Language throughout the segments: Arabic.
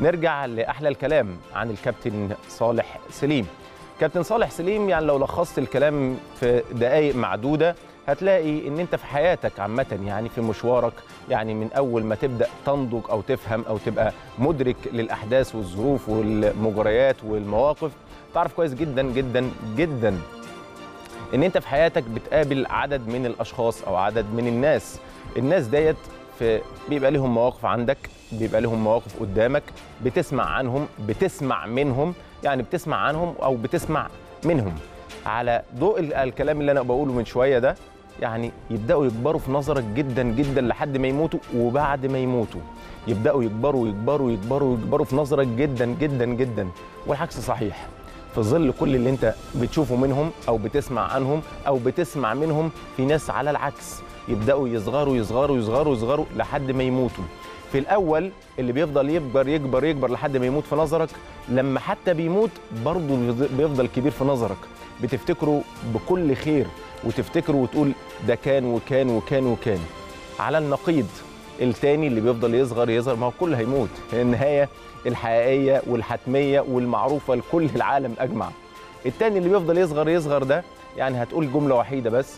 نرجع لأحلى الكلام عن الكابتن صالح سليم. كابتن صالح سليم يعني لو لخصت الكلام في دقائق معدودة هتلاقي إن أنت في حياتك عامة يعني في مشوارك يعني من أول ما تبدأ تنضج أو تفهم أو تبقى مدرك للأحداث والظروف والمجريات والمواقف تعرف كويس جدا جدا جدا إن أنت في حياتك بتقابل عدد من الأشخاص أو عدد من الناس. الناس ديت في بيبقى لهم مواقف عندك بيبقى لهم مواقف قدامك بتسمع عنهم بتسمع منهم يعني بتسمع عنهم أو بتسمع منهم. على ضوء الكلام اللي أنا بقوله من شوية ده يعني يبدأوا يكبروا في نظرك جدا جدا لحد ما يموتوا وبعد ما يموتوا. يبدأوا يكبروا يكبروا يكبروا يكبروا في نظرك جدا جدا جدا. والعكس صحيح. في ظل كل اللي أنت بتشوفه منهم أو بتسمع عنهم أو بتسمع منهم في ناس على العكس يبدأوا يصغروا يصغروا يصغروا يصغروا لحد ما يموتوا. في الأول اللي بيفضل يكبر يكبر يكبر لحد ما يموت في نظرك لما حتى بيموت برضه بيفضل كبير في نظرك. بتفتكره بكل خير وتفتكره وتقول ده كان وكان وكان وكان. على النقيض التاني اللي بيفضل يصغر يصغر ما هو كله هيموت. النهاية الحقيقية والحتمية والمعروفة لكل العالم أجمع. التاني اللي بيفضل يصغر يصغر ده يعني هتقول جملة وحيدة بس.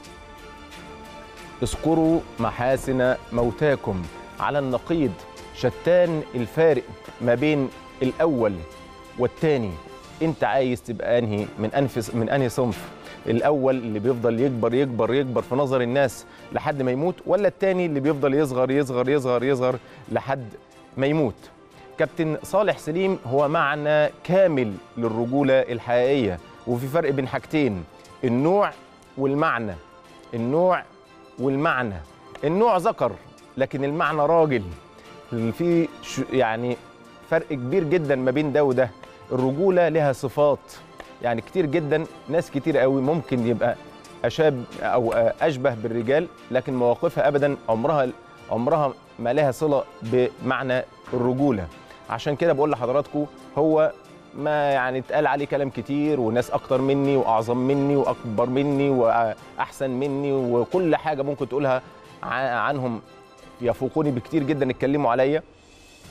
اذكروا محاسن موتاكم. على النقيض شتان الفارق ما بين الأول والتاني. أنت عايز تبقى أنهي من انفس من أنهي صنف؟ الأول اللي بيفضل يكبر يكبر يكبر في نظر الناس لحد ما يموت ولا التاني اللي بيفضل يصغر يصغر يصغر يصغر لحد ما يموت؟ كابتن صالح سليم هو معنى كامل للرجولة الحقيقية. وفي فرق بين حاجتين النوع والمعنى. النوع والمعنى. النوع ذكر. لكن المعنى راجل. في يعني فرق كبير جدا ما بين ده وده. الرجولة لها صفات. يعني كتير جدا ناس كتير قوي ممكن يبقى أشاب أو أشبه بالرجال لكن مواقفها ابدا عمرها عمرها ما لها صلة بمعنى الرجولة. عشان كده بقول لحضراتكم هو ما يعني اتقال عليه كلام كتير وناس أكتر مني وأعظم مني وأكبر مني وأحسن مني وكل حاجة ممكن تقولها عنهم. يفوقوني بكتير جدا اتكلموا عليا.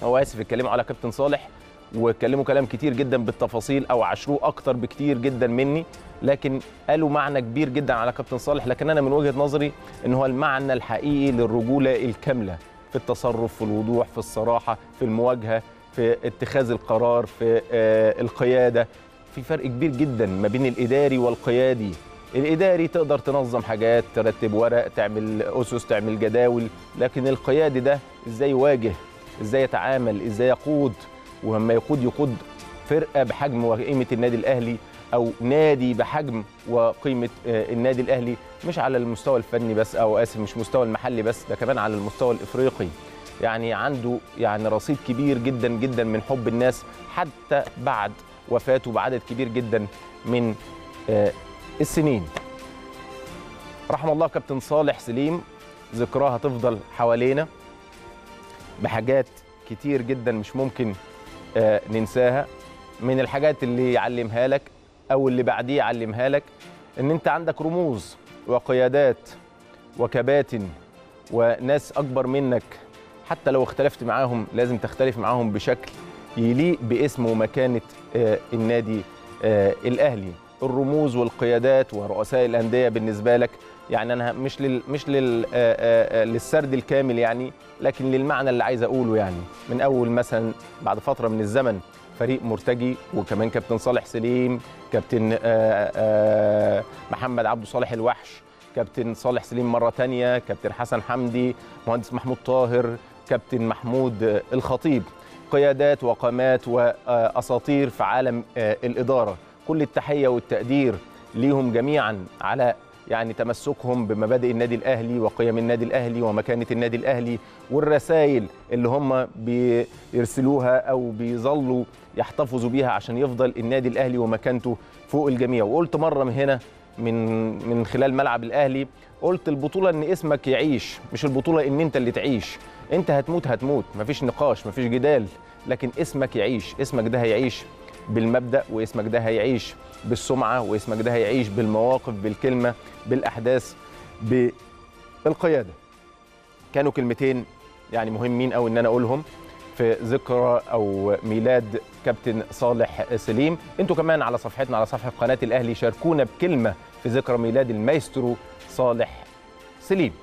هو آسف اتكلموا على كابتن صالح واتكلموا كلام كتير جدا بالتفاصيل أو عاشروه أكتر بكتير جدا مني. لكن قالوا معنى كبير جدا على كابتن صالح. لكن أنا من وجهة نظري ان هو المعنى الحقيقي للرجولة الكاملة في التصرف في الوضوح في الصراحة في المواجهة في اتخاذ القرار في آه القيادة. في فرق كبير جدا ما بين الإداري والقيادي. الإداري تقدر تنظم حاجات ترتب ورق تعمل أسس تعمل جداول لكن القيادي ده إزاي يواجه إزاي يتعامل إزاي يقود؟ ولما يقود يقود فرقة بحجم وقيمة النادي الأهلي أو نادي بحجم وقيمة النادي الأهلي مش على المستوى الفني بس أو آسف مش مستوى المحلي بس ده كمان على المستوى الإفريقي. يعني عنده يعني رصيد كبير جدا جدا من حب الناس حتى بعد وفاته بعدد كبير جدا من السنين. رحم الله كابتن صالح سليم ذكراه هتفضل حوالينا بحاجات كتير جدا مش ممكن آه ننساها. من الحاجات اللي يعلمها لك أو اللي بعديه يعلمها لك إن أنت عندك رموز وقيادات وكباتن وناس أكبر منك حتى لو اختلفت معاهم لازم تختلف معاهم بشكل يليق باسم ومكانة آه النادي آه الأهلي. الرموز والقيادات ورؤساء الأندية بالنسبة لك يعني أنا مش لل مش لل للسرد الكامل يعني لكن للمعنى اللي عايز أقوله يعني. من أول مثلا بعد فترة من الزمن فريق مرتجي وكمان كابتن صالح سليم كابتن آآ آآ محمد عبد صالح الوحش كابتن صالح سليم مرة تانية كابتن حسن حمدي مهندس محمود طاهر كابتن محمود الخطيب. قيادات وقامات وأساطير في عالم الإدارة. كل التحية والتقدير ليهم جميعا على يعني تمسكهم بمبادئ النادي الأهلي وقيم النادي الأهلي ومكانة النادي الأهلي والرسائل اللي هم بيرسلوها أو بيظلوا يحتفظوا بيها عشان يفضل النادي الأهلي ومكانته فوق الجميع. وقلت مرة من هنا من من خلال ملعب الأهلي قلت البطولة إن اسمك يعيش مش البطولة إن أنت اللي تعيش. أنت هتموت هتموت مفيش نقاش مفيش جدال لكن اسمك يعيش اسمك ده هيعيش. بالمبدأ واسمك ده هيعيش بالسمعة واسمك ده هيعيش بالمواقف بالكلمة بالأحداث بالقيادة. كانوا كلمتين يعني مهمين قوي إن أنا أقولهم في ذكرى أو ميلاد كابتن صالح سليم. أنتوا كمان على صفحتنا على صفحة قناة الأهلي شاركونا بكلمة في ذكرى ميلاد المايسترو صالح سليم.